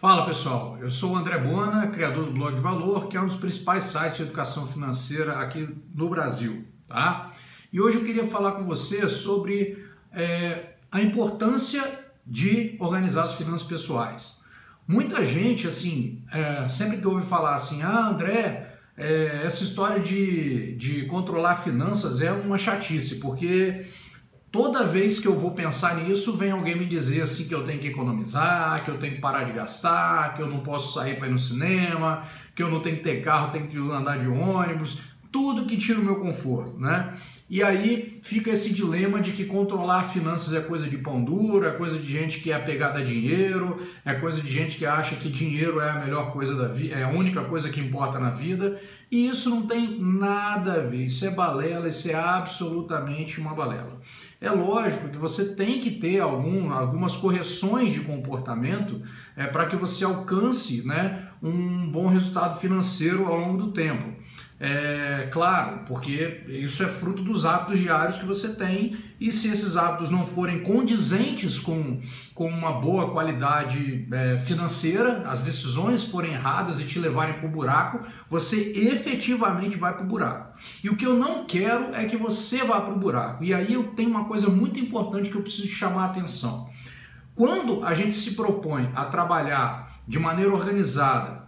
Fala pessoal, eu sou o André Bona, criador do Blog de Valor, que é um dos principais sites de educação financeira aqui no Brasil, tá? E hoje eu queria falar com você sobre é, a importância de organizar as finanças pessoais. Muita gente, assim, é, sempre que ouve falar assim, ah, André, é, essa história de, de controlar finanças é uma chatice, porque Toda vez que eu vou pensar nisso, vem alguém me dizer assim que eu tenho que economizar, que eu tenho que parar de gastar, que eu não posso sair para ir no cinema, que eu não tenho que ter carro, tenho que andar de ônibus, tudo que tira o meu conforto, né? E aí fica esse dilema de que controlar finanças é coisa de pão duro, é coisa de gente que é apegada a dinheiro, é coisa de gente que acha que dinheiro é a melhor coisa da vida, é a única coisa que importa na vida, e isso não tem nada a ver, isso é balela, isso é absolutamente uma balela. É lógico que você tem que ter algum, algumas correções de comportamento é, para que você alcance né, um bom resultado financeiro ao longo do tempo. É, claro, porque isso é fruto dos hábitos diários que você tem, e se esses hábitos não forem condizentes com, com uma boa qualidade é, financeira, as decisões forem erradas e te levarem para o buraco, você efetivamente vai para o buraco. E o que eu não quero é que você vá para o buraco. E aí eu tenho uma coisa muito importante que eu preciso chamar a atenção. Quando a gente se propõe a trabalhar de maneira organizada,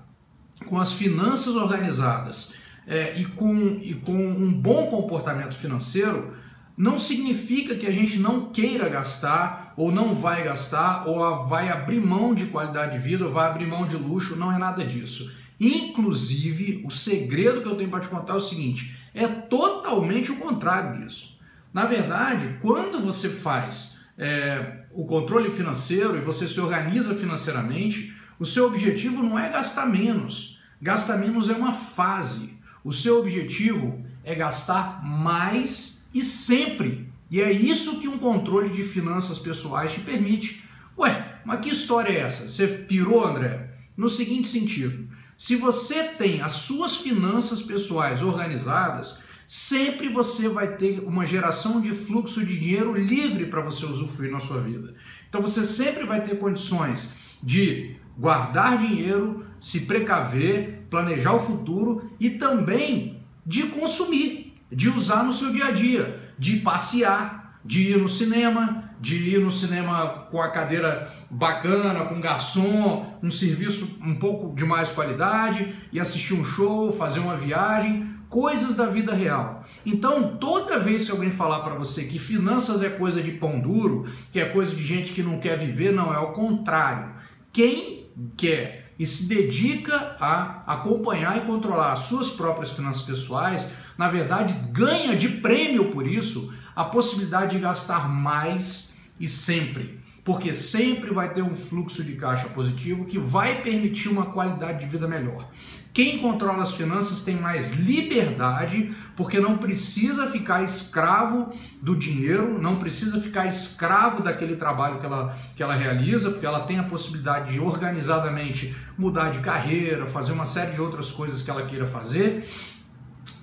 com as finanças organizadas, é, e, com, e com um bom comportamento financeiro, não significa que a gente não queira gastar, ou não vai gastar, ou vai abrir mão de qualidade de vida, ou vai abrir mão de luxo, não é nada disso. Inclusive, o segredo que eu tenho para te contar é o seguinte: é totalmente o contrário disso. Na verdade, quando você faz é, o controle financeiro e você se organiza financeiramente, o seu objetivo não é gastar menos. Gastar menos é uma fase. O seu objetivo é gastar mais e sempre. E é isso que um controle de finanças pessoais te permite. Ué, mas que história é essa? Você pirou, André? No seguinte sentido: se você tem as suas finanças pessoais organizadas, sempre você vai ter uma geração de fluxo de dinheiro livre para você usufruir na sua vida. Então você sempre vai ter condições de guardar dinheiro, se precaver, planejar o futuro e também de consumir, de usar no seu dia a dia, de passear, de ir no cinema, de ir no cinema com a cadeira bacana, com garçom, um serviço um pouco de mais qualidade e assistir um show, fazer uma viagem, coisas da vida real. Então, toda vez que alguém falar para você que finanças é coisa de pão duro, que é coisa de gente que não quer viver, não, é o contrário. Quem quer e se dedica a acompanhar e controlar as suas próprias finanças pessoais, na verdade ganha de prêmio por isso a possibilidade de gastar mais e sempre porque sempre vai ter um fluxo de caixa positivo que vai permitir uma qualidade de vida melhor. Quem controla as finanças tem mais liberdade, porque não precisa ficar escravo do dinheiro, não precisa ficar escravo daquele trabalho que ela, que ela realiza, porque ela tem a possibilidade de organizadamente mudar de carreira, fazer uma série de outras coisas que ela queira fazer.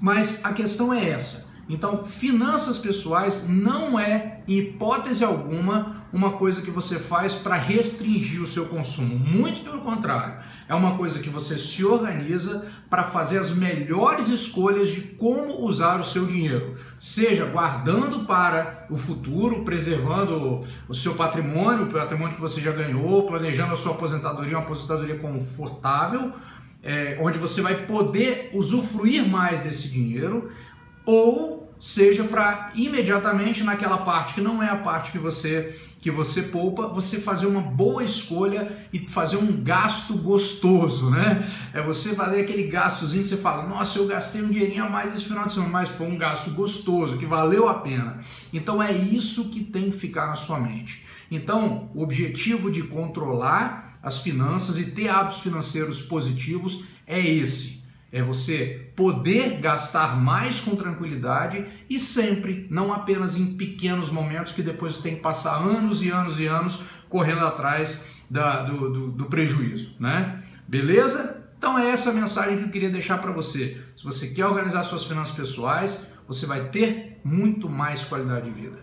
Mas a questão é essa então, finanças pessoais não é, em hipótese alguma, uma coisa que você faz para restringir o seu consumo. Muito pelo contrário, é uma coisa que você se organiza para fazer as melhores escolhas de como usar o seu dinheiro, seja guardando para o futuro, preservando o seu patrimônio, o patrimônio que você já ganhou, planejando a sua aposentadoria, uma aposentadoria confortável, é, onde você vai poder usufruir mais desse dinheiro, ou seja para imediatamente naquela parte que não é a parte que você que você poupa, você fazer uma boa escolha e fazer um gasto gostoso, né? É você fazer aquele gastozinho que você fala, nossa, eu gastei um dinheirinho a mais esse final de semana, mas foi um gasto gostoso, que valeu a pena. Então é isso que tem que ficar na sua mente. Então, o objetivo de controlar as finanças e ter hábitos financeiros positivos é esse é você poder gastar mais com tranquilidade e sempre, não apenas em pequenos momentos que depois você tem que passar anos e anos e anos correndo atrás da, do, do, do prejuízo, né? Beleza? Então é essa a mensagem que eu queria deixar para você. Se você quer organizar suas finanças pessoais, você vai ter muito mais qualidade de vida.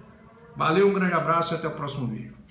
Valeu, um grande abraço e até o próximo vídeo.